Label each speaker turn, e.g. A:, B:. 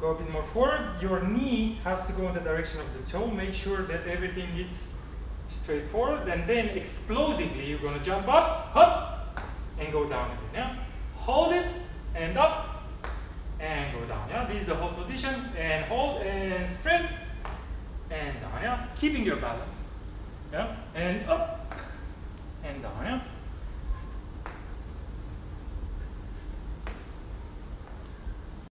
A: Go a bit more forward. Your knee has to go in the direction of the toe. Make sure that everything is straight forward. And then explosively, you're gonna jump up, up, and go down again. Yeah? Hold it, and up, and go down. Yeah? This is the whole position. And hold, and straight, and down. Yeah? Keeping your balance. Yeah? And up,